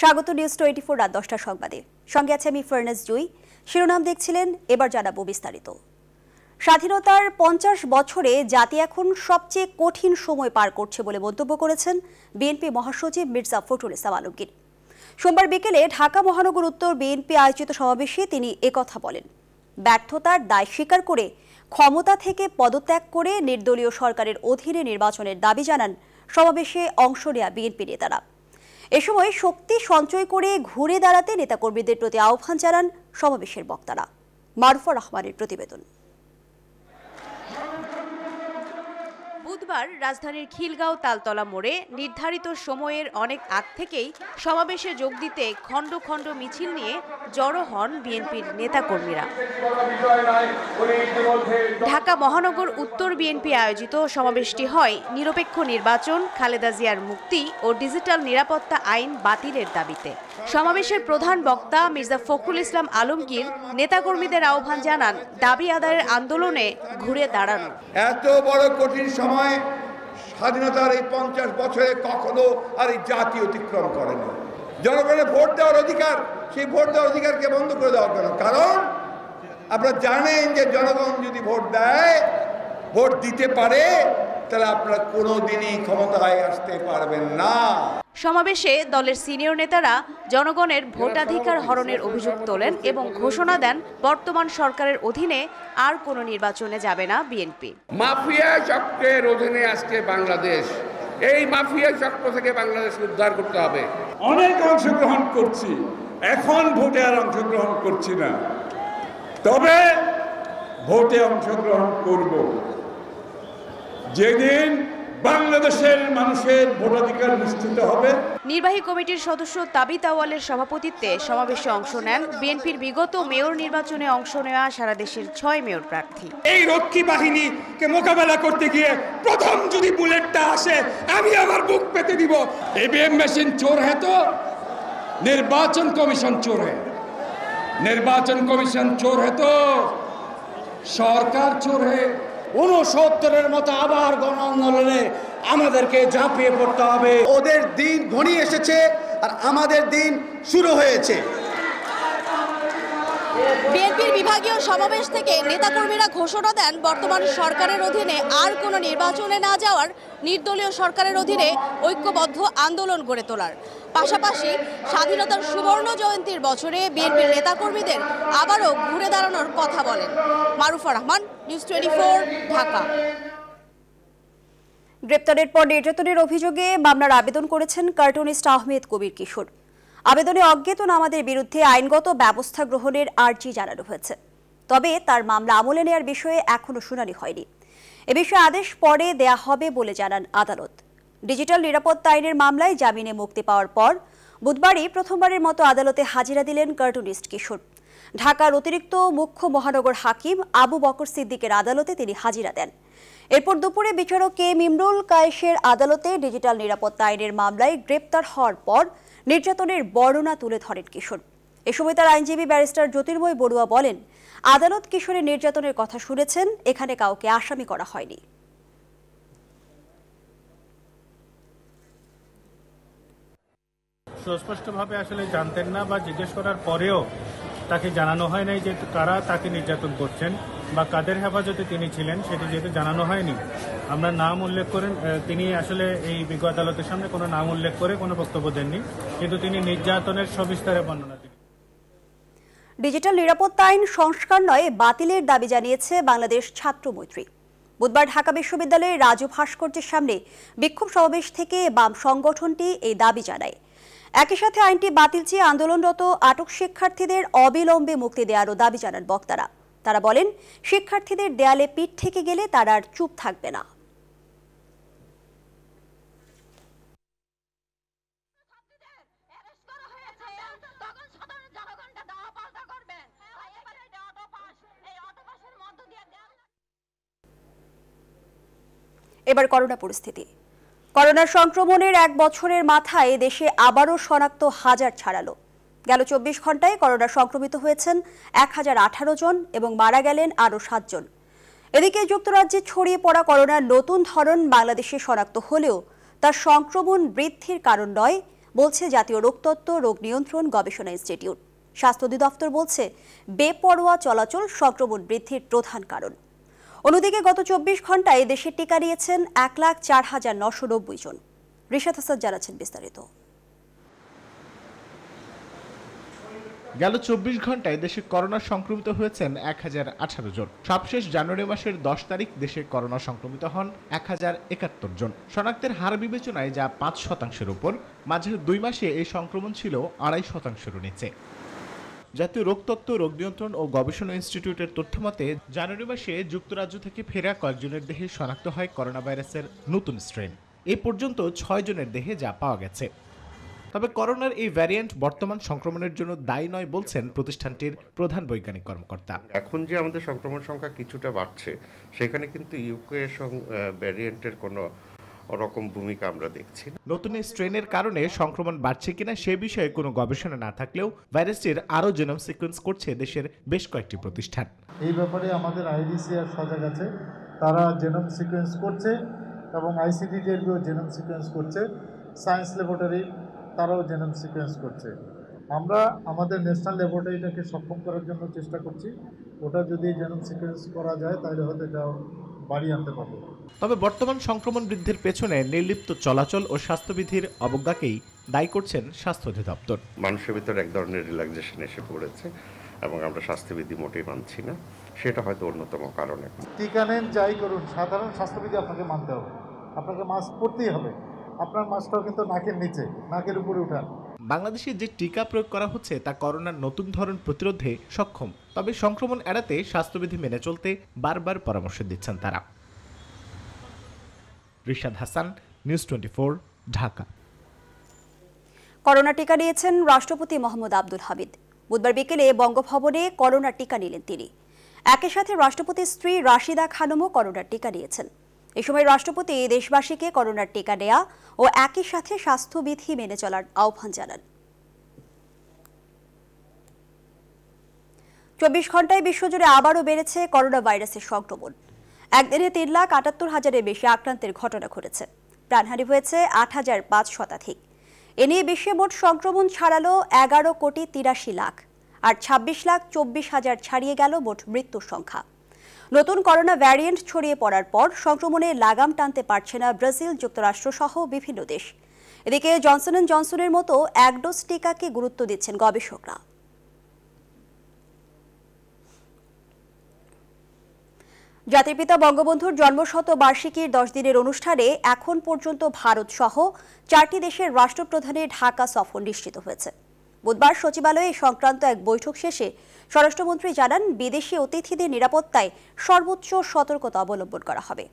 স্বাগত news twenty four রাত দশটার সংবাদে। সঙ্গে আছে আমি ফার্নেস জুই। শিরোনাম দেখছিলেন, এবার জানাব বিস্তারিত। স্বাধীনতার পঞ্চাশ বছরে জাতি এখন সবচেয়ে কঠিন সময় পার করছে বলে মন্তব্য করেছেন বিএনপি মহাসচিব মির্জা ফখরুল ইসলাম আলমগীর। সোমবার বিকেলে ঢাকা মহানগর উত্তর বিএনপি আয়োজিত সমাবেশে তিনি একথা বলেন। ব্যর্থতার দায় স্বীকার করে, ক্ষমতা থেকে পদত্যাগ করে নির্দলীয় সরকারের অধীনে নির্বাচনের দাবি জানান সমাবেশে অংশ নেয়া বিএনপি নেতারা। এ সময় শক্তি সঞ্চয় করে ঘুরে দাঁড়াতে নেতাকর্মীদের প্রতি আহ্বান জানান সমাবেশের বক্তারা। মারুফা রহমানের প্রতিবেদন। বুধবার রাজধানীর খিলগাঁও তালতলা মোড়ে নির্ধারিত সময়ের অনেক আগ থেকেই সমাবেশে যোগ দিতে খণ্ড খণ্ড মিছিল নিয়ে জড়ো হন বিএনপির নেতাকর্মীরা। ঢাকা মহানগর উত্তর বিএনপি আয়োজিত সমাবেশটি হয় নিরপেক্ষ নির্বাচন, খালেদা জিয়ার মুক্তি ও ডিজিটাল নিরাপত্তা আইন বাতিলের দাবিতে। সমাবেশের প্রধান বক্তা মির্জা ফখরুল ইসলাম আলমগীর নেতাকর্মীদের আহ্বান জানান, দাবি আদায়ের আন্দোলনে ঘুরে দাঁড়ানো। এত বড় কঠিন সময় স্বাধীনতার এই পঞ্চাশ বছরে কখনো আর এই জাতি অতিক্রম করেনি। জনগণের ভোট দেওয়ার অধিকার, সেই ভোট দেওয়ার অধিকারকে বন্ধ করে দেওয়া কেন? কারণ আপনারা জানেন যে জনগণ যদি ভোট দেয়, ভোট দিতে পারে, তাহলে আপনারা কোনো দিনই ক্ষমতায় আসতে পারবেন না। সমাবেশে দলের সিনিয়র নেতারা জনগণের ভোটাধিকার হরণের অভিযোগ তোলেন এবং ঘোষণা দেন বর্তমান সরকারের অধীনে আর কোনো নির্বাচনে যাবে না বিএনপি। মাফিয়া চক্রের অধীনে আজকে বাংলাদেশ। এই মাফিয়া চক্র থেকে বাংলাদেশ উদ্ধার করতে হবে। অনেক অংশগ্রহণ করছি। এখন ভোটে আর অংশগ্রহণ করছি না। তবে ভোটে অংশগ্রহণ করব। যেদিন বাংলাদেশের মানুষের ভোটাধিকার নিশ্চিত হবে। নির্বাহী কমিটির সদস্য তাবি তাওয়ালের সভাপতিত্বে সমাবেশে অংশ নেন বিএনপির বিগত মেয়র নির্বাচনে অংশ নেওয়া সারা দেশের ছয় মেয়র প্রার্থী। এই রক্ষী বাহিনীকে মোকাবেলা করতে গিয়ে প্রথম যদি বুলেটটা আসে আমি আমার বুক পেতে দিব। এবিএম মেশিন চোর হ্যাঁ তো নির্বাচন কমিশন চোর হ্যাঁ নির্বাচন কমিশন চোর হ্যাঁ তো সরকার চোর হ্যাঁ উনসত্তরের মতো আবার গণ আন্দোলনে আমাদেরকে ঝাঁপিয়ে পড়তে হবে। ওদের দিন ঘনিয়ে এসেছে আর আমাদের দিন শুরু হয়েছে। বিএনপির বিভাগীয় সমাবেশ থেকে নেতাকর্মীরা ঘোষণা দেন, বর্তমান সরকারের অধীনে আর কোনো নির্বাচনে না যাওয়ার নির্দলীয় সরকারের অধীনে ঐক্যবদ্ধ আন্দোলন গড়ে তোলার। পাশাপাশি স্বাধীনতার সুবর্ণ জয়ন্তীর বছরে বিএনপির নেতাকর্মীদের আবারও ঘুরে দাঁড়ানোর কথা বলেন। Marufa Rahman, news twenty four, Dhaka. গ্রেপ্তারের পর নির্যাতনের অভিযোগে মামলার আবেদন করেছেন কার্টুনিস্ট আহমেদ কবির কিশোর। আবেদনে অজ্ঞাতনামাদের বিরুদ্ধে আইনগত ব্যবস্থা গ্রহণের আর্জি জানানো হয়েছে। তবে তার মামলা আমলে নেওয়ার বিষয়ে এখনও শুনানি হয়নি। এ বিষয়ে আদেশ পরে দেয়া হবে বলে জানান আদালত। ডিজিটাল নিরাপত্তা আইনের মামলায় জামিনে মুক্তি পাওয়ার পর বুধবারই প্রথমবারের মতো আদালতে হাজিরা দিলেন কার্টুনিস্ট কিশোর। ঢাকার অতিরিক্ত মুখ্য মহানগর হাকিম আবু বকর সিদ্দিকের আদালতে তিনি হাজিরা দেন। এরপর দুপুরে বিচারক কে ইমরুল কায়েসের আদালতে ডিজিটাল নিরাপত্তা আইনের মামলায় গ্রেপ্তার হওয়ার পর নির্যাতনের বর্ণনা তুলে ধরেন কিশোর। এ সময় তার আইনজীবী ব্যারিস্টার জ্যোতির্ময় বড়ুয়া বলেন, আদালত কিশোরের নির্যাতনের কথা শুনেছেন, এখানে কাউকে আসামি করা হয়নি। সুস্পষ্টভাবে আসলে জানতেন না বা জিজ্ঞেস করার পরেও তাকে জানানো হয় নাই যে কারা তাকে নির্যাতন করছেন। বা কাদের হেফাজতে তিনি ছিলেন সেটি যেহেতু জানানো হয়নি, আমরা নাম উল্লেখ করেন তিনি আসলে এই বিজ্ঞ আদালতের সামনে কোনো নাম উল্লেখ করে কোনো বক্তব্য দেননি, কিন্তু তিনি নির্যাতনের সবিস্তারে বর্ণনা দিন ডিজিটাল নিরাপত্তা আইন সংস্কার নয়, বাতিলের দাবি জানিয়েছে বাংলাদেশ ছাত্র মৈত্রী বুধবার ঢাকা বিশ্ববিদ্যালয়ের রাজু ভাস্কর্যের সামনে বিক্ষোভ সমাবেশ থেকে বাম সংগঠনটি এই দাবি জানায়। একই সাথে আইনটি বাতিল চেয়ে আন্দোলনরত আটক শিক্ষার্থীদের অবিলম্বে মুক্তি দেওয়ারও দাবি জানান বক্তারা। তারা বলেন, শিক্ষার্থীদের দেয়ালে পিঠ থেকে গেলে তারা আর চুপ থাকবে না। এবার করোনা পরিস্থিতি। করোনার সংক্রমণের এক বছরের মাথায় দেশে আবারও শনাক্ত হাজার ছাড়ালো। গেল চব্বিশ ঘন্টায় করোনা সংক্রমিত হয়েছেন এক হাজার আঠারো জন এবং মারা গেলেন আরও সাতজন এদিকে যুক্তরাজ্যে ছড়িয়ে পড়া করোনার নতুন ধরন বাংলাদেশে শনাক্ত হলেও তার সংক্রমণ বৃদ্ধির কারণ নয়, বলছে জাতীয় রোগতত্ত্ব রোগ নিয়ন্ত্রণ গবেষণা ইনস্টিটিউট। স্বাস্থ্য অধিদপ্তর বলছে, বেপরোয়া চলাচল সংক্রমণ বৃদ্ধির প্রধান কারণ। অন্যদিকে গত চব্বিশ ঘন্টায় দেশে টিকা নিয়েছেন এক লাখ চার হাজার নশো নব্বই জন। রিশাদ হাসান জানাচ্ছেন বিস্তারিত। গেল চব্বিশ ঘন্টায় দেশে করোনা সংক্রমিত হয়েছেন এক হাজার আঠারো জন। সবশেষ জানুয়ারি মাসের দশ তারিখ দেশে করোনা সংক্রমিত হন এক হাজার একাত্তর জন। শনাক্তের হার বিবেচনায় যা পাঁচ শতাংশের উপর, মাঝের দুই মাসে এই সংক্রমণ ছিল আড়াই শতাংশের নিচে। জাতীয় রোগতত্ত্ব, রোগ নিয়ন্ত্রণ ও গবেষণা ইনস্টিটিউটের তথ্যমতে জানুয়ারি মাসে যুক্তরাজ্য থেকে ফেরা কয়েকজনের দেহে শনাক্ত হয় করোনা ভাইরাসের নতুন স্ট্রেন। এ পর্যন্ত ছয় জনের দেহে যা পাওয়া গেছে। তবে করোনার এই ভ্যারিয়েন্ট বর্তমান সংক্রমণের জন্য দায়ী নয় বলছেন প্রতিষ্ঠানটির প্রধান বৈজ্ঞানিক কর্মকর্তা। এখন যে আমাদের সংক্রমণ সংখ্যা কিছুটা বাড়ছে সেখানে কিন্তু ইউকে ভ্যারিয়েন্টের কোনো রকম ভূমিকা আমরা দেখছি নতুন এই স্ট্রেনের কারণে সংক্রমণ বাড়ছে কিনা সে বিষয়ে কোনো গবেষণা না থাকলেও ভাইরাসটির আরও জেনম সিকোয়েন্স করছে দেশের বেশ কয়েকটি প্রতিষ্ঠান। এই ব্যাপারে আমাদের আইডিসি আর সজাগ আছে। তারা জেনম সিকোয়েন্স করছে এবং আইসিডিটিএরবিও জেনোম সিকোয়েন্স করছে। সায়েন্স ল্যাবরেটরি তারাও জেনোম সিকোয়েন্স করছে। আমরা আমাদের ন্যাশনাল ল্যাবরেটরিটাকে সক্ষম করার জন্য চেষ্টা করছি। ওটা যদি জেনোম সিকোয়েন্স করা যায় তাহলে হয়তো এটা বাড়িয়ে আনতে পারব। তবে বর্তমান সংক্রমণ বৃদ্ধির পেছনে নির্লিপ্ত চলাচল ও স্বাস্থ্যবিধির অবজ্ঞাকেই দায়ী করছেন স্বাস্থ্য অধিদপ্তর। মানুষের ভিতরে এক ধরনের রিল্যাক্সেশন এসে পড়েছে এবং আমরা স্বাস্থ্যবিধি মোটেই মানছি না। সেটা হয়তো অন্যতম কারণে। এখন টিকা নেন যাই করুন সাধারণ স্বাস্থ্যবিধি আপনাকে মানতে হবে। আপনাকে মাস্ক পরতেই হবে। আপনার মাস্কটাও কিন্তু নাকের নিচে নাকের উপরে উঠান। বাংলাদেশে যে টিকা প্রয়োগ করা হচ্ছে তা করোনার নতুন ধরন প্রতিরোধে সক্ষম। তবে সংক্রমণ এড়াতে স্বাস্থ্যবিধি মেনে চলতে বারবার পরামর্শ দিচ্ছেন তারা। Rishad Hasan news twenty Dhaka. Corona টিকা নিয়েছেন রাষ্ট্রপতি মোহাম্মদ আব্দুল হামিদ। বুধবার বিকেলে বঙ্গভবনে করোনা টিকা নিলেন তিনি। একই সাথে রাষ্ট্রপতির স্ত্রী রাশিদা খানমও করোনার টিকা নিয়েছেন। এ সময় রাষ্ট্রপতি দেশবাসীকে করোনার টিকা নেয়া ও একই সাথে স্বাস্থ্যবিধি মেনে চলার আহ্বান জানান। চব্বিশ ঘন্টায় বিশ্বজুড়ে আবারও বেড়েছে করোনা ভাইরাসের সংক্রমণ। একদিনে তিন লাখ আটাত্তর হাজারের বেশি আক্রান্তের ঘটনা ঘটেছে। প্রাণহানি হয়েছে আট হাজার পাঁচ শতাধিক। এ নিয়ে বিশ্বে মোট সংক্রমণ ছাড়ালো এগারো কোটি তিরাশি লাখ। আর ছাব্বিশ লাখ চব্বিশ হাজার ছাড়িয়ে গেল মোট মৃত্যুর সংখ্যা। নতুন করোনা ভ্যারিয়েন্ট ছড়িয়ে পড়ার পর সংক্রমণে লাগাম টানতে পারছে না ব্রাজিল, যুক্তরাষ্ট্র সহ বিভিন্ন দেশ। এদিকে জনসন অ্যান্ড জনসনের মতো এক ডোজ টিকাকে গুরুত্ব দিচ্ছেন গবেষকরা। জাতির পিতা বঙ্গবন্ধুর জন্মশত বার্ষিকীর দশ দিনের অনুষ্ঠানে এখন পর্যন্ত ভারত সহ চারটি দেশের রাষ্ট্রপ্রধানের ঢাকা সফর নিশ্চিত হয়েছে। বুধবার সচিবালয়ে সংক্রান্ত এক বৈঠক শেষে স্বরাষ্ট্রমন্ত্রী জানান, বিদেশি অতিথিদের নিরাপত্তায় সর্বোচ্চ সতর্কতা অবলম্বন করা হবে।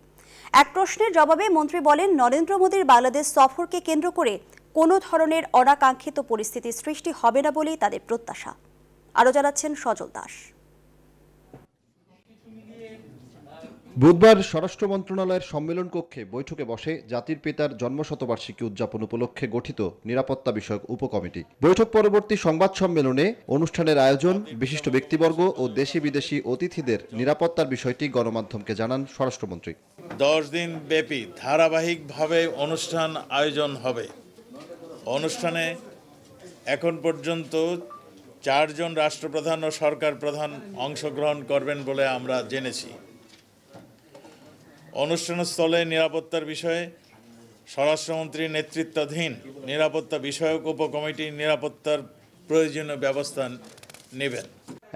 এক প্রশ্নের জবাবে মন্ত্রী বলেন, নরেন্দ্র মোদীর বাংলাদেশ সফরকে কেন্দ্র করে কোনো ধরনের অনাকাঙ্ক্ষিত পরিস্থিতি সৃষ্টি হবে না বলেই তাদের প্রত্যাশা। আরও জানাচ্ছেন সজল দাস। বুধবার স্বরাষ্ট্র মন্ত্রণালয়ের সম্মেলন কক্ষে বৈঠকে বসে জাতির পিতার জন্মশতবার্ষিকী উদযাপন উপলক্ষে গঠিত নিরাপত্তা বিষয়ক উপকমিটি। বৈঠক পরবর্তী সংবাদ সম্মেলনে অনুষ্ঠানের আয়োজন বিশিষ্ট ব্যক্তিবর্গ ও দেশি বিদেশি অতিথিদের নিরাপত্তার বিষয়টি গণমাধ্যমকে জানান স্বরাষ্ট্রমন্ত্রী। দশ দিন ব্যাপী ধারাবাহিকভাবে অনুষ্ঠান আয়োজন হবে। অনুষ্ঠানে এখন পর্যন্ত চারজন রাষ্ট্রপ্রধান ও সরকার প্রধান অংশগ্রহণ করবেন বলে আমরা জেনেছি। অনুষ্ঠানস্থলে নিরাপত্তার বিষয়ে স্বরাষ্ট্রমন্ত্রীর নেতৃত্বাধীন নিরাপত্তা বিষয়ক উপকমিটি নিরাপত্তার প্রয়োজনীয় ব্যবস্থা নেবেন।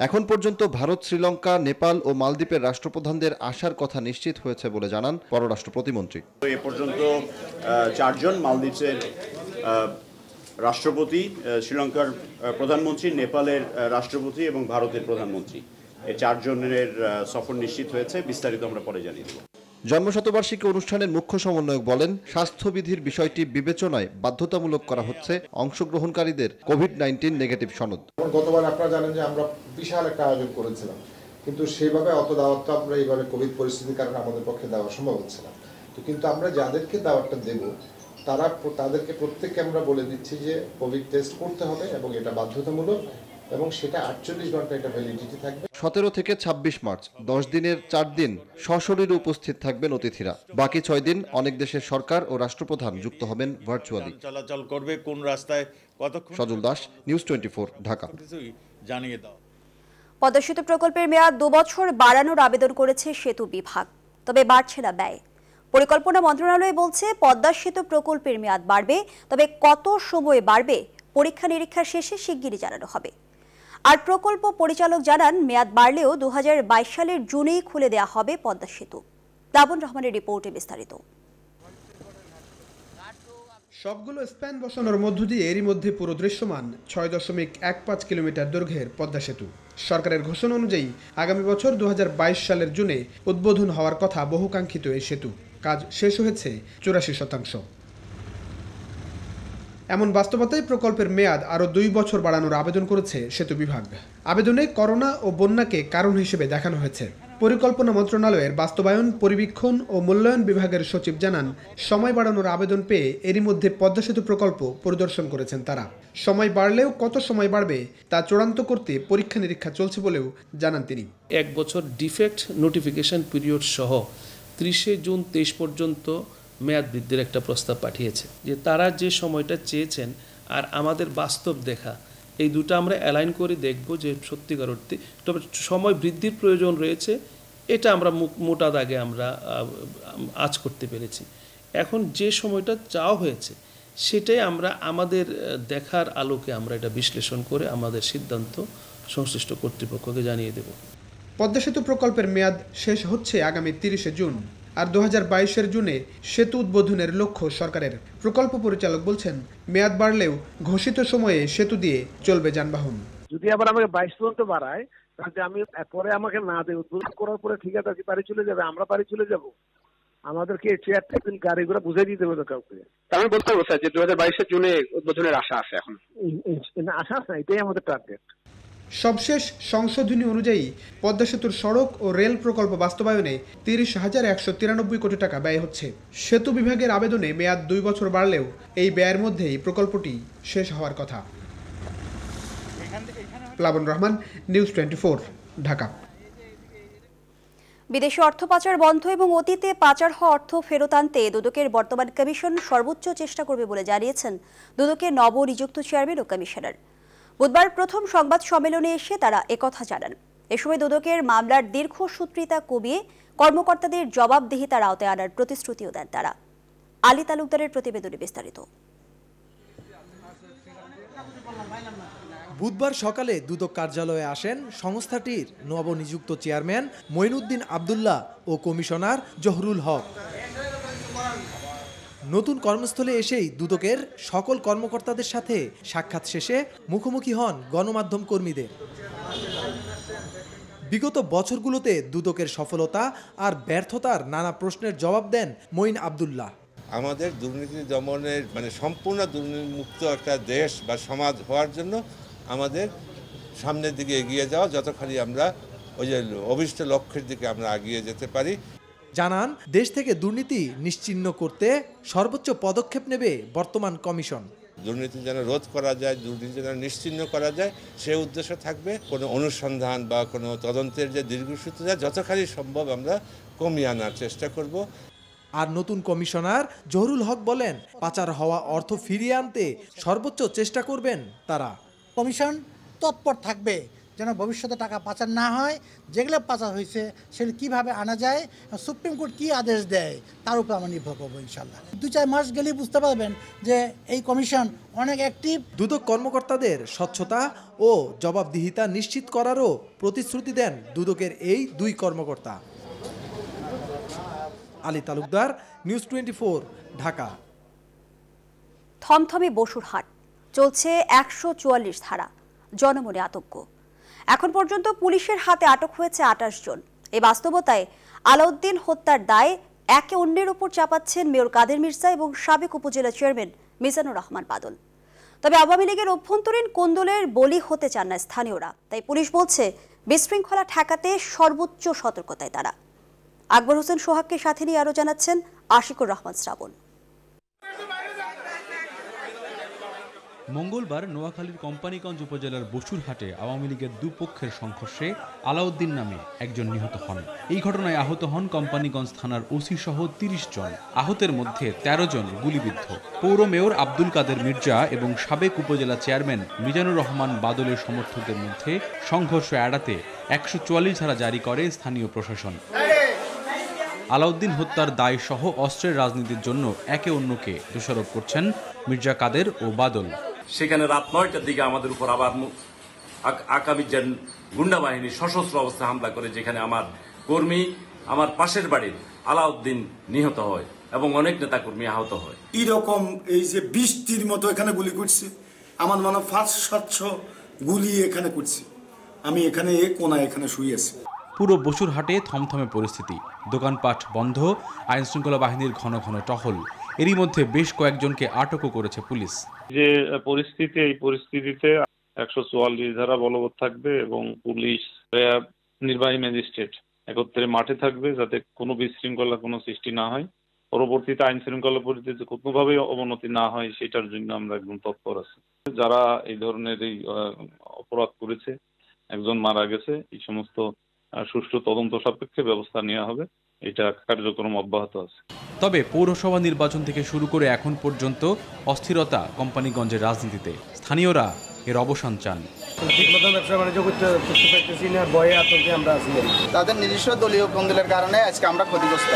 এখন পর্যন্ত ভারত শ্রীলঙ্কা নেপাল ও মালদ্বীপের রাষ্ট্রপ্রধানদের আসার কথা নিশ্চিত হয়েছে বলে জানান পররাষ্ট্র প্রতিমন্ত্রী। এ পর্যন্ত চারজন মালদ্বীপের রাষ্ট্রপতি শ্রীলঙ্কার প্রধানমন্ত্রী নেপালের রাষ্ট্রপতি এবং ভারতের প্রধানমন্ত্রী। এই চারজনের সফর নিশ্চিত হয়েছে বিস্তারিত আমরা পরে জানিয়ে দেব। জন্মশতবার্ষিকী অনুষ্ঠানের মুখ্য সমন্বয়ক বলেন, স্বাস্থ্যবিধির বিষয়টি বিবেচনায় বাধ্যতামূলক করা হচ্ছে অংশগ্রহণকারীদের কোভিড নাইন্টিন নেগেটিভ সনদ। গতবার আপনারা জানেন যে আমরা বিশাল একটা আয়োজন করেছিলাম, কিন্তু সেভাবে অত দাওয়াত তো আমরা এইভাবে কোভিড পরিস্থিতির কারণে আমাদের পক্ষে দেওয়া সম্ভব হচ্ছে না। তো কিন্তু আমরা যাদেরকে দাওয়াতটা দেব, তারা তাদেরকে প্রত্যেককে আমরা বলে দিচ্ছি যে কোভিড টেস্ট করতে হবে এবং এটা বাধ্যতামূলক এবং সেটা আটচল্লিশ ঘণ্টা এটা ভ্যালিডিটি থাকবে। সতেরো থেকে ২৬ মার্চ দশ দিনের চার দিন সশরীরে উপস্থিত থাকবেন অতিথিরা। বাকি ছয় দিন অনেক দেশের সরকার ও রাষ্ট্রপ্রধান যুক্ত হবেন ভার্চুয়ালি চলাচল করবে কোন রাস্তায় কতক্ষণ সজল দাস নিউজ টোয়েন্টি ঢাকা। জানিয়ে দাও। পদ্মা সেতু প্রকল্পের মেয়াদ দুবছর বাড়ানোর আবেদন করেছে সেতু বিভাগ। তবে বাড়ছে না ব্যয়। পরিকল্পনা মন্ত্রণালয় বলছে পদ্মা সেতু প্রকল্পের মেয়াদ বাড়বে তবে কত সময় বাড়বে পরীক্ষা নিরীক্ষা শেষে শিগগিরই জানানো হবে। আর প্রকল্প পরিচালক জানান, মেয়াদ বাড়লেও দুহাজার বাইশ সালের জুনেই খুলে দেয়া হবে পদ্মা সেতু। দাবন রহমানের রিপোর্টে বিস্তারিত। সবগুলো স্প্যান বসানোর মধ্য দিয়ে এরই মধ্যে পুরো দৃশ্যমান ছয় দশমিক এক পাঁচ কিলোমিটার দৈর্ঘ্যের পদ্মা সেতু। সরকারের ঘোষণা অনুযায়ী আগামী বছর দু হাজার বাইশ সালের জুনে উদ্বোধন হওয়ার কথা বহুকাঙ্ক্ষিত এই সেতু। কাজ শেষ হয়েছে চুরাশি শতাংশ। এমন বাস্তবতায় প্রকল্পের মেয়াদ আরও দুই বছর বাড়ানোর আবেদন করেছে সেতু বিভাগ। আবেদনে করোনা ও বন্যাকে কারণ হিসেবে দেখানো হয়েছে। পরিকল্পনা মন্ত্রণালয়ের বাস্তবায়ন, পরিবীক্ষণ ও মূল্যায়ন বিভাগের সচিব জানান, সময় বাড়ানোর আবেদন পেয়ে এরই মধ্যে পদ্মা সেতু প্রকল্প পরিদর্শন করেছেন তারা। সময় বাড়লেও কত সময় বাড়বে তা চূড়ান্ত করতে পরীক্ষা নিরীক্ষা চলছে বলেও জানান তিনি। এক বছর ডিফেক্ট নোটিফিকেশন পিরিয়ড সহ ত্রিশে জুন তেইশ পর্যন্ত মেয়াদ বৃদ্ধির একটা প্রস্তাব পাঠিয়েছে যে তারা যে সময়টা চেয়েছেন আর আমাদের বাস্তব দেখা, এই দুটো আমরা অ্যালাইন করে দেখব যে সত্যিকার অর্থে। তবে সময় বৃদ্ধির প্রয়োজন রয়েছে, এটা আমরা মোটা দাগে আমরা আজ করতে পেরেছি। এখন যে সময়টা চাওয়া হয়েছে, সেটাই আমরা আমাদের দেখার আলোকে আমরা এটা বিশ্লেষণ করে আমাদের সিদ্ধান্ত সংশ্লিষ্ট কর্তৃপক্ষকে জানিয়ে দেব। পদ্মা সেতু প্রকল্পের মেয়াদ শেষ হচ্ছে আগামী তিরিশে জুন। আর দু হাজার বাইশের জুনে সেতু উদ্বোধনের লক্ষ্য সরকারের। প্রকল্প পরিচালক বলছেন মেয়াদ বাড়লেও ঘোষিত সময়ে সেতু দিয়ে চলবে যানবাহন। যদি আবার আমাকে বাইশ পর্যন্ত বাড়ায় তাহলে আমি পরে আমাকে না দেয় উদ্বোধন করার পরে ঠিক আছে বাড়ি চলে যাবে আমরা বাড়ি চলে যাব। আমাদেরকে চেয়ার টেবিল গাড়িগুলো বুঝে দিতে হবে কাউকে। আমি বলতে পারব স্যার যে দু হাজার বাইশের জুনে উদ্বোধনের আশা আছে এখন। আশা আছে না এটাই আমাদের টার্গেট সবশেষ সংশোধনী অনুযায়ী পদ্মা সেতুর সড়ক ও রেল প্রকল্প বাস্তবায়নে তিরিশ হাজার একশো তিরানব্বই কোটি টাকা ব্যয় হচ্ছে। সেতু বিভাগের আবেদনে মেয়াদ দুই বছর বাড়লেও এই ব্যয়ের মধ্যেই প্রকল্পটি শেষ হওয়ার কথা। প্লাবন রহমান, নিউজ টোয়েন্টি ঢাকা। বিদেশি অর্থ পাচার বন্ধ এবং অতীতে পাচার হওয়া অর্থ ফেরত আনতে দুদকের বর্তমান কমিশন সর্বোচ্চ চেষ্টা করবে বলে জানিয়েছেন দুদকের নবনিযুক্ত চেয়ারম্যান ও কমিশনার। বুধবার প্রথম সংবাদ সম্মেলনে এসে তারা একথা জানান। এ সময় দুদকের মামলার দীর্ঘসূত্রিতা কমিয়ে কর্মকর্তাদের জবাবদিহিতার আওতায় আনার প্রতিশ্রুতিও দেন তারা। আলী তালুকদারের প্রতিবেদনে বিস্তারিত। বুধবার সকালে দুদক কার্যালয়ে আসেন সংস্থাটির নবনিযুক্ত চেয়ারম্যান মঈনুদ্দিন আবদুল্লাহ ও কমিশনার জহরুল হক। নতুন কর্মস্থলে এসেই দুদকের সকল কর্মকর্তাদের সাথে সাক্ষাৎ শেষে মুখোমুখি হন গণমাধ্যম কর্মীদের। বিগত বছরগুলোতে দুদকের সফলতা আর ব্যর্থতার নানা প্রশ্নের জবাব দেন মঈন আবদুল্লাহ। আমাদের দুর্নীতি দমনের মানে সম্পূর্ণ দুর্নীতিমুক্ত একটা দেশ বা সমাজ হওয়ার জন্য আমাদের সামনের দিকে এগিয়ে যাওয়া, যতখানি আমরা ওই যে অভিষ্ট লক্ষ্যের দিকে আমরা এগিয়ে যেতে পারি। জানান দেশ থেকে দুর্নীতি নিশ্চিহ্ন করতে সর্বোচ্চ পদক্ষেপ নেবে বর্তমান কমিশন। দুর্নীতি যেন রোধ করা যায় দুর্নীতি যেন নিশ্চিহ্ন করা যায় সে উদ্দেশ্য থাকবে কোনো অনুসন্ধান বা কোনো তদন্তের যে দীর্ঘসূত্রতা যতখানি সম্ভব আমরা কমিয়ে আনার চেষ্টা করব। আর নতুন কমিশনার জহরুল হক বলেন পাচার হওয়া অর্থ ফিরিয়ে আনতে সর্বোচ্চ চেষ্টা করবেন তারা। কমিশন তৎপর থাকবে যেন ভবিষ্যতে টাকা পাচার না হয় যেগুলো পাচার হয়েছে সেগুলো কীভাবে আনা যায় সুপ্রিম কোর্ট কী আদেশ দেয় তার উপর আমরা নির্ভর করব ইনশাল্লাহ। দু চার মাস গেলেই বুঝতে পারবেন যে এই কমিশন অনেক অ্যাক্টিভ দুদক কর্মকর্তাদের স্বচ্ছতা ও জবাবদিহিতা নিশ্চিত করারও প্রতিশ্রুতি দেন দুদকের এই দুই কর্মকর্তা। Ali Talukdar news twenty Dhaka. থমথমে বসুরহাট চলছে একশো চুয়াল্লিশ ধারা জনমনে আতঙ্ক। এখন পর্যন্ত পুলিশের হাতে আটক হয়েছে আটাশ জন। এই বাস্তবতায় আলাউদ্দিন হত্যার দায় একে অন্যের উপর চাপাচ্ছেন মেয়র কাদের মির্জা এবং সাবেক উপজেলা চেয়ারম্যান মিজানুর রহমান বাদল। তবে আওয়ামী লীগের অভ্যন্তরীণ কোন্দলের বলি হতে চান না স্থানীয়রা। তাই পুলিশ বলছে, বিশৃঙ্খলা ঠেকাতে সর্বোচ্চ সতর্কতায় তারা। আকবর হোসেন সোহাগকে সাথে নিয়ে আরও জানাচ্ছেন আশিকুর রহমান শ্রাবণ। মঙ্গলবার নোয়াখালীর কোম্পানিগঞ্জ উপজেলার বসুরহাটে আওয়ামী লীগের দুপক্ষের সংঘর্ষে আলাউদ্দিন নামে একজন নিহত হন। এই ঘটনায় আহত হন কোম্পানিগঞ্জ থানার ওসি সহ তিরিশ জন। আহতের মধ্যে ১৩ জন গুলিবিদ্ধ। পৌর মেয়র আব্দুল কাদের মির্জা এবং সাবেক উপজেলা চেয়ারম্যান মিজানুর রহমান বাদলের সমর্থকদের মধ্যে সংঘর্ষ এড়াতে একশো চুয়াল্লিশ ধারা জারি করে স্থানীয় প্রশাসন। আলাউদ্দিন হত্যার দায় সহ অস্ত্রের রাজনীতির জন্য একে অন্যকে দোষারোপ করছেন মির্জা কাদের ও বাদল। সেখানে রাত নয়টার দিকে আমাদের উপর আবার মু- আক- আকামি যেন গুন্ডা বাহিনী সশস্ত্র অবস্থায় হামলা করে যেখানে আমার কর্মী আমার পাশের বাড়ির আলাউদ্দিন নিহত হয় এবং অনেক নেতাকর্মী আহত হয়। এরকম এই যে বৃষ্টির মতো এখানে গুলি করছে আমার মনে হয় ফার্স্ট স্বচ্ছ গুলি এখানে করছে। আমি এখানে এ কোনায় এখানে শুয়ে আছি। পুরো বসুরহাটে থমথমে পরিস্থিতি। দোকানপাট বন্ধ আইনশৃঙ্খলা বাহিনীর ঘন ঘন টহল। এরই মধ্যে বেশ কয়েকজনকে আটকও করেছে পুলিশ। যে পরিস্থিতি, এই পরিস্থিতিতে একশো চুয়াল্লিশ ধারা বলবৎ থাকবে এবং পুলিশ নির্বাহী ম্যাজিস্ট্রেট একত্রে মাঠে থাকবে যাতে কোনো বিশৃঙ্খলা, কোনো সৃষ্টি না হয়। পরবর্তীতে আইন শৃঙ্খলা পরিস্থিতি কোনোভাবেই অবনতি না হয়, সেটার জন্য আমরা একদম তৎপর আছি। যারা এই ধরনের এই অপরাধ করেছে, একজন মারা গেছে, এই সমস্ত সুষ্ঠু তদন্ত সাপেক্ষে ব্যবস্থা নেওয়া হবে। এটা কার্যক্রম অব্যাহত আছে। তবে পৌরসভা নির্বাচন থেকে শুরু করে এখন পর্যন্ত অস্থিরতা কোম্পানিগঞ্জের রাজনীতিতে। স্থানীয়রা এর অবসান চান। ঠিক ব্যবসা বাণিজ্য করতে করতে পারতেছি না ভয়ে আতঙ্কে আমরা আছি। তাদের নিজস্ব দলীয় কন্দলের কারণে আজকে আমরা ক্ষতিগ্রস্ত।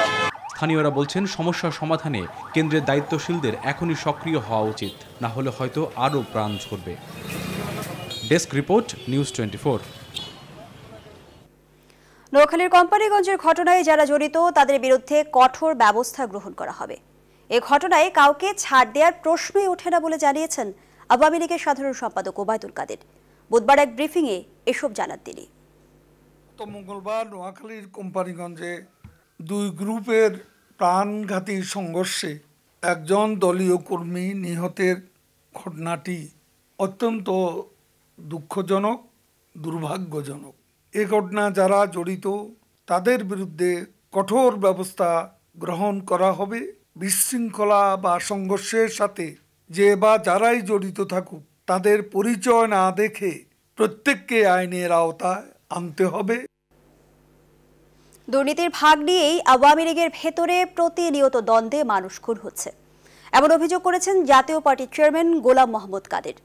স্থানীয়রা বলছেন সমস্যার সমাধানে কেন্দ্রের দায়িত্বশীলদের এখনই সক্রিয় হওয়া উচিত না হলে হয়তো আরও প্রাণ ঝরবে। ডেস্ক রিপোর্ট নিউজ টোয়েন্টি নোয়াখালীর কোম্পানিগঞ্জের ঘটনায় যারা জড়িত, তাদের বিরুদ্ধে কঠোর ব্যবস্থা গ্রহণ করা হবে। এ ঘটনায় কাউকে ছাড় দেওয়ার প্রশ্নই ওঠে না বলে জানিয়েছেন আওয়ামী লীগের সাধারণ সম্পাদক ওবায়দুল কাদের। বুধবার এক ব্রিফিংয়ে এসব জানান তিনি। গত মঙ্গলবার নোয়াখালীর কোম্পানিগঞ্জে দুই গ্রুপের প্রাণঘাতী সংঘর্ষে একজন দলীয় কর্মী নিহতের ঘটনাটি অত্যন্ত দুঃখজনক, দুর্ভাগ্যজনক। এ ঘটনা যারা জড়িত, তাদের বিরুদ্ধে কঠোর ব্যবস্থা গ্রহণ করা হবে। বিশৃঙ্খলা বা সংঘর্ষের সাথে যে বা যারাই জড়িত থাকুক, তাদের পরিচয় না দেখে প্রত্যেককে আইনের আওতায় আনতে হবে। দুর্নীতির ভাগ নিয়েই আওয়ামী লীগের ভেতরে প্রতিনিয়ত দ্বন্দ্বে মানুষ খুন হচ্ছে। এমন অভিযোগ করেছেন জাতীয় পার্টির চেয়ারম্যান গোলাম মোহাম্মদ কাদের।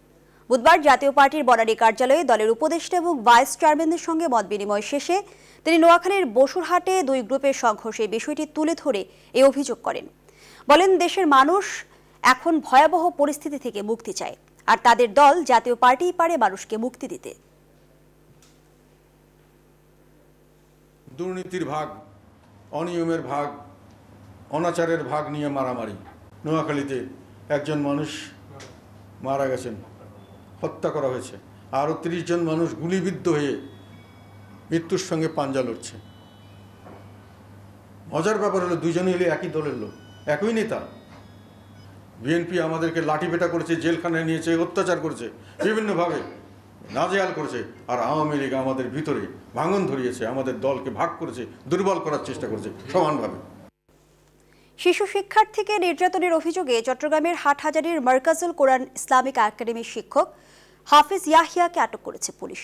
বুধবার জাতীয় পার্টির বনানী কার্যালয়ে দলের উপদেষ্টা এবং ভাইস চেয়ারম্যানদের সঙ্গে মত বিনিময় শেষে তিনি নোয়াখালীর বসুরহাটে দুই গ্রুপের সংঘর্ষের বিষয়টি তুলে ধরে এই অভিযোগ করেন। বলেন, দেশের মানুষ এখন ভয়াবহ পরিস্থিতি থেকে মুক্তি চায়, আর তাদের দল জাতীয় পার্টিই পারে মানুষকে মুক্তি দিতে। দুর্নীতির ভাগ, অনিয়মের ভাগ, অনাচারের ভাগ নিয়ে মারামারি। নোয়াখালীতে একজন মানুষ মারা গেছেন। হত্যা করা হয়েছে। আরও তিরিশ জন মানুষ গুলিবিদ্ধ হয়ে মৃত্যুর সঙ্গে পাঞ্জা লড়ছে। মজার ব্যাপার হলো দুজনে হলে একই দলের লোক, একই নেতা। বিএনপি আমাদেরকে লাঠিপেটা করেছে, জেলখানায় নিয়েছে, অত্যাচার করেছে, বিভিন্নভাবে নাজেহাল করেছে, আর আওয়ামী লীগ আমাদের ভিতরে ভাঙন ধরিয়েছে, আমাদের দলকে ভাগ করেছে, দুর্বল করার চেষ্টা করেছে, সমানভাবে। শিশু শিক্ষার্থীকে নির্যাতনের অভিযোগে চট্টগ্রামের হাটহাজারির মার্কাজুল কোরআন ইসলামিক একাডেমির শিক্ষক হাফিজ ইয়াহিয়াকে আটক করেছে পুলিশ।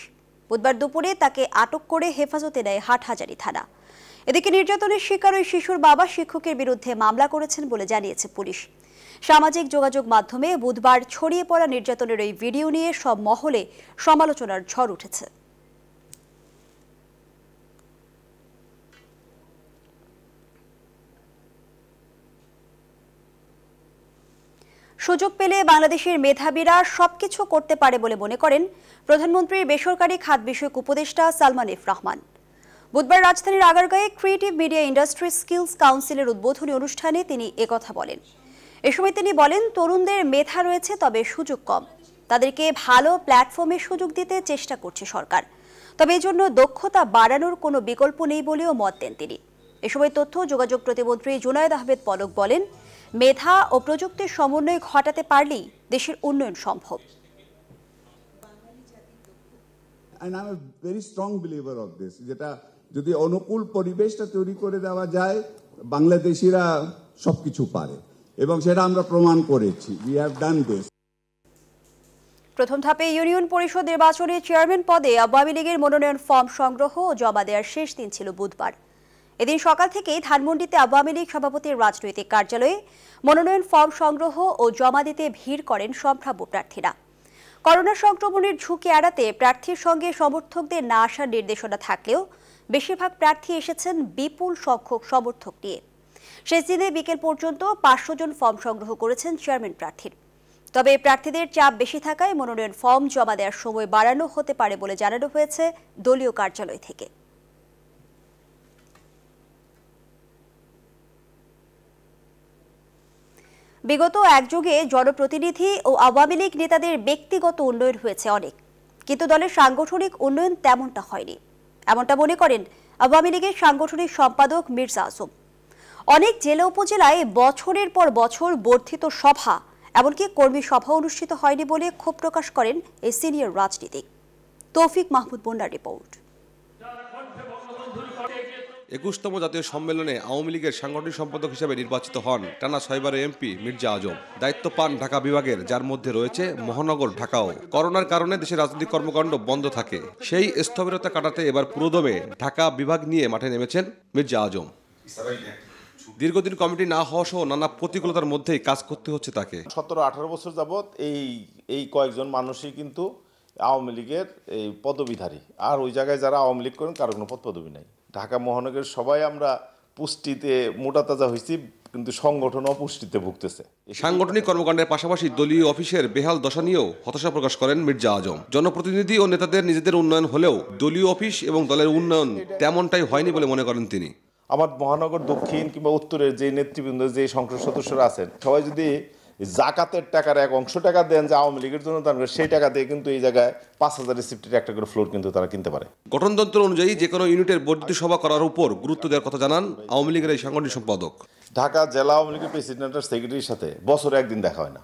বুধবার দুপুরে তাকে আটক করে হেফাজতে নেয় হাটহাজারি থানা। এদিকে নির্যাতনের শিকার ওই শিশুর বাবা শিক্ষকের বিরুদ্ধে মামলা করেছেন বলে জানিয়েছে পুলিশ। সামাজিক যোগাযোগ মাধ্যমে বুধবার ছড়িয়ে পড়া নির্যাতনের ওই ভিডিও নিয়ে সব মহলে সমালোচনার ঝড় উঠেছে। সুযোগ পেলে বাংলাদেশের মেধাবীরা সবকিছু করতে পারে বলে মনে করেন প্রধানমন্ত্রীর বেসরকারি খাত বিষয়ক উপদেষ্টা সালমান এফ রহমান। বুধবার রাজধানীর আগারগাঁয়ে ক্রিয়েটিভ মিডিয়া ইন্ডাস্ট্রি স্কিলস কাউন্সিলের উদ্বোধনী অনুষ্ঠানে তিনি একথা বলেন। এ সময় তিনি বলেন, তরুণদের মেধা রয়েছে, তবে সুযোগ কম। তাদেরকে ভালো প্ল্যাটফর্মে সুযোগ দিতে চেষ্টা করছে সরকার। তবে এজন্য দক্ষতা বাড়ানোর কোনো বিকল্প নেই বলেও মত দেন তিনি। এ সময় তথ্য যোগাযোগ প্রতিমন্ত্রী জুনায়দ আহমেদ পলক বলেন মেধা ও প্রযুক্তির সমন্বয় ঘটাতে পারলেই দেশের উন্নয়ন সম্ভব। যেটা যদি অনুকূল পরিবেশটা তৈরি করে দেওয়া যায় বাংলাদেশিরা সবকিছু পারে। এবং সেটা আমরা প্রমাণ করেছি। উই হ্যাভ ডান দিস প্রথম ধাপে ইউনিয়ন পরিষদ নির্বাচনে চেয়ারম্যান পদে আওয়ামী লীগের মনোনয়ন ফর্ম সংগ্রহ ও জমা দেওয়ার শেষ দিন ছিল বুধবার। এদিন সকাল থেকেই ধানমন্ডিতে আওয়ামী লীগ সভাপতির রাজনৈতিক কার্যালয়ে মনোনয়ন ফর্ম সংগ্রহ ও জমা দিতে ভিড় করেন সম্ভাব্য প্রার্থীরা। করোনা সংক্রমণের ঝুঁকি এড়াতে প্রার্থীর সঙ্গে সমর্থকদের না আসার নির্দেশনা থাকলেও বেশিরভাগ প্রার্থী এসেছেন বিপুল সংখ্যক সমর্থক নিয়ে। শেষ দিনে বিকেল পর্যন্ত পাঁচশো জন ফর্ম সংগ্রহ করেছেন চেয়ারম্যান প্রার্থীর। তবে প্রার্থীদের চাপ বেশি থাকায় মনোনয়ন ফর্ম জমা দেওয়ার সময় বাড়ানো হতে পারে বলে জানানো হয়েছে দলীয় কার্যালয় থেকে। বিগত একযুগে জনপ্রতিনিধি ও আওয়ামী লীগ নেতাদের ব্যক্তিগত উন্নয়ন হয়েছে অনেক। কিন্তু দলের সাংগঠনিক উন্নয়ন তেমনটা হয়নি। এমনটা মনে করেন আওয়ামী লীগের সাংগঠনিক সম্পাদক মির্জা আসম অনেক জেলা উপজেলায় বছরের পর বছর বর্ধিত সভা, এমনকি কর্মী সভা অনুষ্ঠিত হয়নি বলে ক্ষোভ প্রকাশ করেন এই সিনিয়র রাজনীতিক। তৌফিক মাহমুদ বন্যার রিপোর্ট। একুশতম জাতীয় সম্মেলনে আওয়ামী লীগের সাংগঠনিক সম্পাদক হিসেবে নির্বাচিত হন টানা ছয়বারের এমপি মির্জা আজম। দায়িত্ব পান ঢাকা বিভাগের, যার মধ্যে রয়েছে মহানগর, ঢাকাও। করোনার কারণে দেশের রাজনৈতিক কর্মকাণ্ড বন্ধ থাকে। সেই স্থবিরতা কাটাতে এবার পুরোদমে ঢাকা বিভাগ নিয়ে মাঠে নেমেছেন মির্জা আজম। দীর্ঘদিন কমিটি না হওয়া সহ নানা প্রতিকূলতার মধ্যেই কাজ করতে হচ্ছে তাকে। সতেরো আঠারো বছর যাবৎ এই এই কয়েকজন মানুষই কিন্তু আওয়ামী লীগের এই পদবিধারী। আর ওই জায়গায় যারা আওয়ামী লীগ করেন কারও কোনো পদ পদবি নাই। ঢাকা মহানগরের সবাই আমরা পুষ্টিতে মোটা তাজা হয়েছি কিন্তু সংগঠন অপুষ্টিতে ভুগতেছে। সাংগঠনিক কর্মকাণ্ডের পাশাপাশি দলীয় অফিসের বেহাল দশা নিয়েও হতাশা প্রকাশ করেন মির্জা আজম। জনপ্রতিনিধি ও নেতাদের নিজেদের উন্নয়ন হলেও দলীয় অফিস এবং দলের উন্নয়ন তেমনটাই হয়নি বলে মনে করেন তিনি। আমার মহানগর দক্ষিণ কিংবা উত্তরের যে নেতৃবৃন্দ যে সংসদ সদস্যরা আছেন সবাই যদি জাকাতের টাকার এক অংশ টাকা দেন যে আওয়ামী লীগের জন্য দান করে সেই টাকা দিয়ে কিন্তু এই জায়গায় পাঁচ হাজার রিসিপ্টের একটা করে ফ্লোর কিন্তু তারা কিনতে পারে। গঠনতন্ত্র অনুযায়ী যে কোনো ইউনিটের বর্ধিত সভা করার উপর গুরুত্ব দেওয়ার কথা জানান আওয়ামী লীগের এই সাংগঠনিক সম্পাদক। ঢাকা জেলা আওয়ামী লীগের প্রেসিডেন্ট আর সেক্রেটারির সাথে বছরে একদিন দেখা হয় না।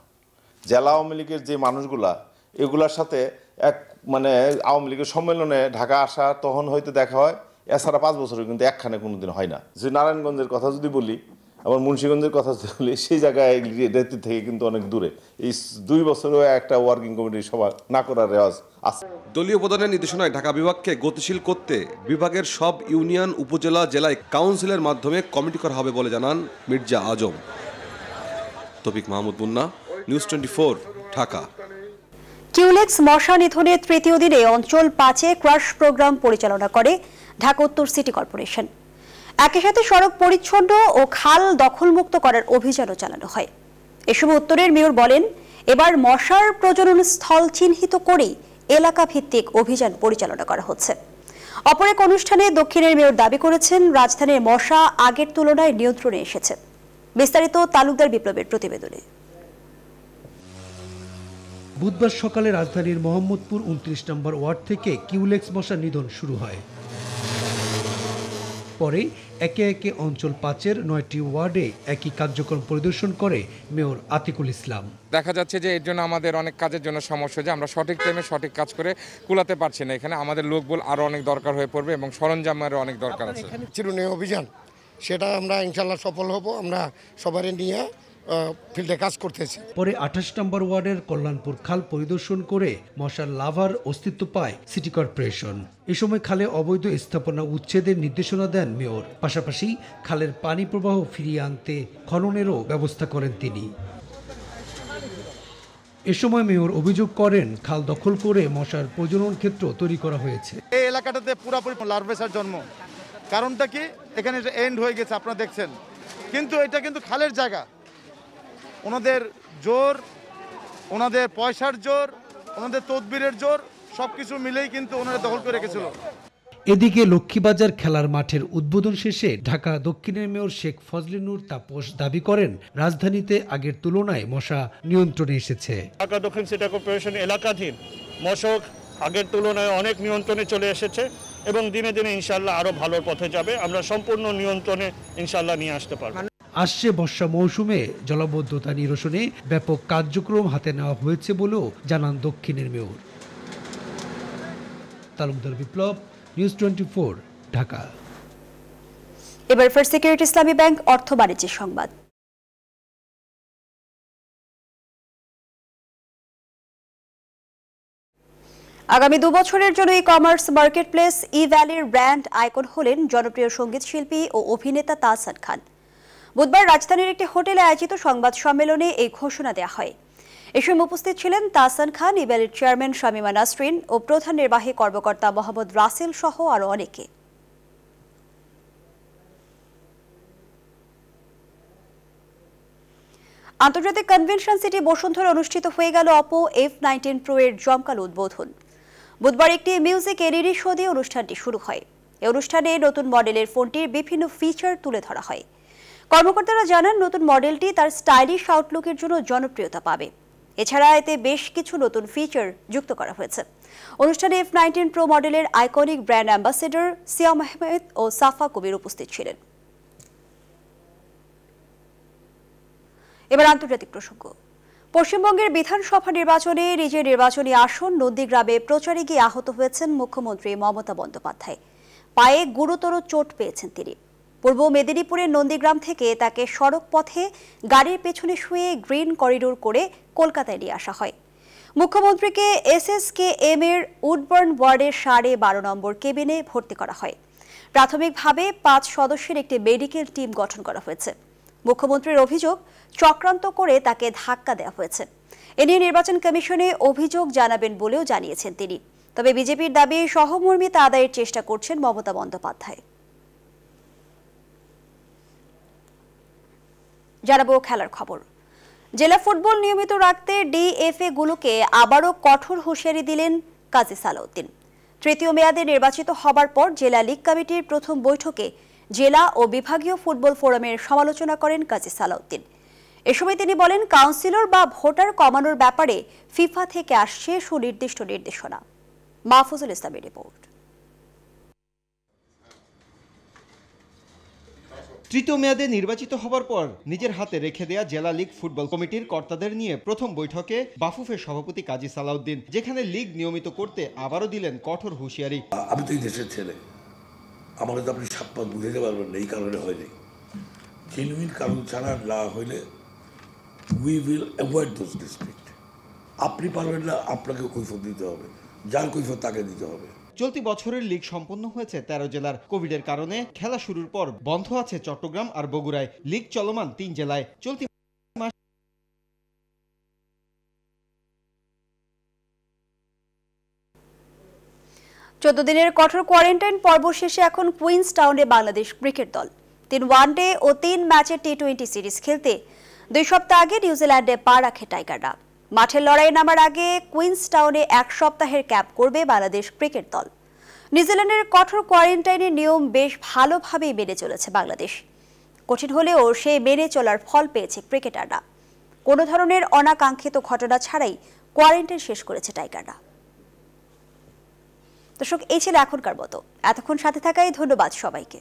জেলা আওয়ামী লীগের যে মানুষগুলা এগুলার সাথে এক মানে আওয়ামী লীগের সম্মেলনে ঢাকা আসা তখন হয়তো দেখা হয় এছাড়া পাঁচ বছরে কিন্তু একখানে কোনোদিন হয় না। যে নারায়ণগঞ্জের কথা যদি বলি আবার মুন্সীগঞ্জের কথা বলি সেই জায়গায় নেতৃত্ব থেকে কিন্তু অনেক দূরে। এই দুই বছরেও একটা ওয়ার্কিং কমিটির সভা না করার রেওয়াজ আছে। দলীয় প্রধানের নির্দেশনায় ঢাকা বিভাগকে গতিশীল করতে বিভাগের সব ইউনিয়ন উপজেলা জেলায় কাউন্সিলের মাধ্যমে কমিটি করা হবে বলে জানান Mirza Azam. Tabik Mahmud Munna news twenty Dhaka. Culex মশা নিধনের তৃতীয় দিনে অঞ্চল পাঁচে ক্রাশ প্রোগ্রাম পরিচালনা করে ঢাকা উত্তর সিটি কর্পোরেশন। একই সাথে সড়ক পরিচ্ছন্ন ও খাল দখলমুক্ত করার অভিযানও চালানো হয়। এ সময় উত্তরের মেয়র বলেন, এবার মশার প্রজনন স্থল চিহ্নিত করেই এলাকা ভিত্তিক অভিযান পরিচালনা করা হচ্ছে। অপর এক অনুষ্ঠানে দক্ষিণের মেয়র দাবি করেছেন, রাজধানীর মশা আগের তুলনায় নিয়ন্ত্রণে এসেছে। বিস্তারিত তালুকদার বিপ্লবের প্রতিবেদনে। বুধবার সকালে রাজধানীর মোহাম্মদপুর উনত্রিশ নম্বর ওয়ার্ড থেকে কিউলেক্স মশা নিধন শুরু হয়। পরে একে একে অঞ্চল পাঁচের নয়টি ওয়ার্ডে একই কার্যক্রম পরিদর্শন করে মেয়র আতিকুল ইসলাম। দেখা যাচ্ছে যে এর জন্য আমাদের অনেক কাজের জন্য সমস্যা যে আমরা সঠিক টাইমে সঠিক কাজ করে কুলাতে পারছি না। এখানে আমাদের লোকবল আরও অনেক দরকার হয়ে পড়বে এবং সরঞ্জামেরও অনেক দরকার আছে। চিরুনি অভিযান। সেটা আমরা ইনশাল্লাহ সফল হব। আমরা সবারই নিয়ে ফিল্ডে কাজ করতেছে। পরে আঠাশ নম্বর ওয়ার্ডের কল্যাণপুর খাল পরিদর্শন করে মশার লাভার অস্তিত্ব পায় সিটি কর্পোরেশন। এ সময় খালে অবৈধ স্থাপনা উচ্ছেদের নির্দেশনা দেন মেয়র। পাশাপাশি খালের পানি প্রবাহ ফিরিয়ে আনতে খননেরও ব্যবস্থা করেন তিনি। এ সময় মেয়র অভিযোগ করেন খাল দখল করে মশার প্রজনন ক্ষেত্র তৈরি করা হয়েছে। এই এলাকাটাতে পুরোপুরি লার্ভেসার জন্ম। কারণটা কি? এখানে এন্ড হয়ে গেছে আপনারা দেখছেন। কিন্তু এটা কিন্তু খালের জায়গা। ওনাদের জোর ওনাদের পয়সার জোর ওনাদের তদবিরের জোর সব কিছু মিলেই কিন্তু ওনারা দখল করে রেখেছিল। এদিকে লক্ষ্মীবাজার খেলার মাঠের উদ্বোধন শেষে ঢাকা দক্ষিণের মেয়র শেখ ফজলিনুর তাপস দাবি করেন রাজধানীতে আগের তুলনায় মশা নিয়ন্ত্রণে এসেছে। ঢাকা দক্ষিণ সিটি কর্পোরেশন এলাকাধীন মশক আগের তুলনায় অনেক নিয়ন্ত্রণে চলে এসেছে এবং দিনে দিনে ইনশাল্লাহ আরও ভালোর পথে যাবে। আমরা সম্পূর্ণ নিয়ন্ত্রণে ইনশাল্লাহ নিয়ে আসতে পারব। আসছে বর্ষা মৌসুমে জলাবদ্ধতা নিরসনে ব্যাপক কার্যক্রম হাতে নেওয়া হয়েছে বলেও জানান দক্ষিণের mayor. Talukdar Biplob, news twenty Dhaka. এবার ফার্স্ট সিকিউরিটি ইসলামী ব্যাংক অর্থ বাণিজ্যের সংবাদ। আগামী দু বছরের জন্য ই কমার্স মার্কেট প্লেস ই ভ্যালির ব্র্যান্ড আইকন হলেন জনপ্রিয় সংগীত শিল্পী ও অভিনেতা তাহসান খান। বুধবার রাজধানীর একটি হোটেলে আয়োজিত সংবাদ সম্মেলনে এই ঘোষণা দেওয়া হয়। এ সময় উপস্থিত ছিলেন তাহসান খান ই ভ্যালির চেয়ারম্যান শামিমা নাসরিন ও প্রধান নির্বাহী কর্মকর্তা মোহাম্মদ রাসেল সহ আরও অনেকে। আন্তর্জাতিক কনভেনশন সিটি বসুন্ধরা অনুষ্ঠিত হয়ে গেল অপো এফ নাইনটিন প্রো এর জমকালো উদ্বোধন। বুধবার একটি মিউজিক এলইডি শো দিয়ে অনুষ্ঠানটি শুরু হয়। এই অনুষ্ঠানে নতুন মডেলের ফোনটির বিভিন্ন ফিচার তুলে ধরা হয়। কর্মকর্তারা জানান, নতুন মডেলটি তার স্টাইলিশ আউটলুকের জন্য জনপ্রিয়তা পাবে। এছাড়া এতে বেশ কিছু নতুন ফিচার যুক্ত করা হয়েছে। অনুষ্ঠানে এফ নাইনটিন প্রো মডেলের iconic brand ambassador Siam Ahmed ও সাফা কবির উপস্থিত ছিলেন। এবার আন্তর্জাতিক প্রসঙ্গ। পশ্চিমবঙ্গের বিধানসভা নির্বাচনে নিজের নির্বাচনী আসন নন্দীগ্রামে প্রচারে গিয়ে আহত হয়েছেন মুখ্যমন্ত্রী মমতা বন্দ্যোপাধ্যায়। পায়ে গুরুতর চোট পেয়েছেন তিনি। পূর্ব মেদিনীপুরের নন্দীগ্রাম থেকে তাকে সড়ক পথে গাড়ির পেছনে শুয়ে গ্রিন করিডোর করে কলকাতায় নিয়ে আসা হয়। মুখ্যমন্ত্রীকে এসএসকে এম এর উডবার্ন ওয়ার্ডের সাড়ে বারো নম্বর কেবিনে ভর্তি করা হয়। প্রাথমিকভাবে পাঁচ সদস্যের একটি মেডিকেল টিম গঠন করা হয়েছে। মুখ্যমন্ত্রীর অভিযোগ চক্রান্ত করে তাকে ধাক্কা দেওয়া হয়েছে। এ নিয়ে নির্বাচন কমিশনে অভিযোগ জানাবেন বলেও জানিয়েছেন তিনি। তবে বিজেপির দাবি, সহমর্মিতা আদায়ের চেষ্টা করছেন মমতা বন্দ্যোপাধ্যায়। জানাব খেলার খবর। জেলা ফুটবল নিয়মিত রাখতে ডিএফএ গুলোকে আবারও কঠোর হুঁশিয়ারি দিলেন কাজী সালাউদ্দিন। তৃতীয় মেয়াদে নির্বাচিত হবার পর জেলা লীগ কমিটির প্রথম বৈঠকে জেলা ও বিভাগীয় ফুটবল ফোরামের সমালোচনা করেন কাজী সালাউদ্দিন। এ সময় তিনি বলেন, কাউন্সিলর বা ভোটার কমানোর ব্যাপারে ফিফা থেকে আসছে সুনির্দিষ্ট নির্দেশনা। মাহফুজুল ইসলামের রিপোর্ট। তৃতীয় মেয়াদে নির্বাচিত হবার পর নিজের হাতে রেখে দেয়া জেলা লীগ ফুটবল কমিটির কর্তাদের নিয়ে প্রথম বৈঠকে বাফুফের সভাপতি কাজী সালাউদ্দিন, যেখানে লীগ নিয়মিত করতে আবারও দিলেন কঠোর হুঁশিয়ারি। আমি তো দেশের ছেলে। আমাকে তো আপনি সাত পাঁচ বুঝাতে পারবেন না, এই কারণে হয়নি। জেনুইন কারণ ছাড়া না হইলে we will avoid those district আপনি পারবেন না, আপনাকে কৈফত দিতে হবে। যার কৈফত তাকে দিতে হবে। চলতি বছরের লীগ সম্পন্ন হয়েছে তেরো জেলার। কোভিডের কারণে খেলা শুরুর পর বন্ধ আছে চট্টগ্রাম আর বগুড়ায়। লীগ চলমান তিন জেলায় চলতি চোদ্দ দিনের কঠোর কোয়ারেন্টাইন পর্ব শেষে এখন কুইন্স টাউনে বাংলাদেশ ক্রিকেট দল। তিন ওয়ানডে ও তিন ম্যাচের টি টোয়েন্টি সিরিজ খেলতে। দুই সপ্তাহ আগে নিউজিল্যান্ডে পা রাখে টাইগাররা। মাঠের লড়াইয়ে নামার আগে কুইন্স টাউনে এক সপ্তাহের ক্যাম্প করবে বাংলাদেশ ক্রিকেট দল। নিউজিল্যান্ডের কঠোর কোয়ারেন্টাইনের নিয়ম বেশ ভালোভাবেই মেনে চলেছে বাংলাদেশ। কঠিন হলেও সে মেনে চলার ফল পেয়েছে ক্রিকেটাররা। কোনো ধরনের অনাকাঙ্ক্ষিত ঘটনা ছাড়াই কোয়ারেন্টাইন শেষ করেছে টাইগাররা। দর্শক, এই ছিল এখনকার মতো। এতক্ষণ সাথে থাকাই ধন্যবাদ সবাইকে।